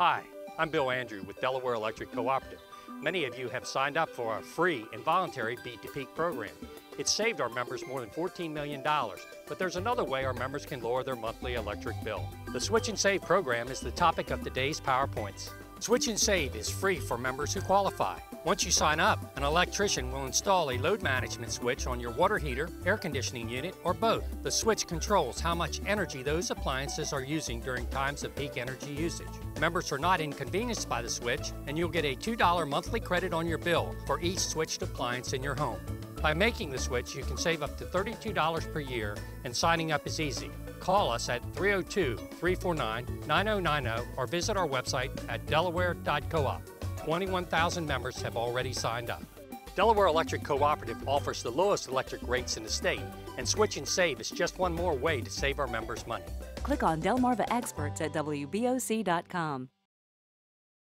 Hi, I'm Bill Andrew with Delaware Electric Cooperative. Many of you have signed up for our free and voluntary Beat the Peak program. It's saved our members more than $14 million, but there's another way our members can lower their monthly electric bill. The Switch and Save program is the topic of today's PowerPoints. Switch and Save is free for members who qualify. Once you sign up, an electrician will install a load management switch on your water heater, air conditioning unit, or both. The switch controls how much energy those appliances are using during times of peak energy usage. Members are not inconvenienced by the switch, and you'll get a $2 monthly credit on your bill for each switched appliance in your home. By making the switch, you can save up to $32 per year, and signing up is easy. Call us at 302 349 9090 or visit our website at delaware.coop. 21,000 members have already signed up. Delaware Electric Cooperative offers the lowest electric rates in the state, and Switch and Save is just one more way to save our members money. Click on Delmarva Experts at WBOC.com.